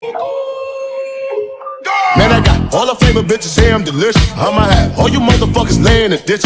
Man, I got all the flavor bitches say I'm delicious. I'ma have all you motherfuckers laying in the ditch.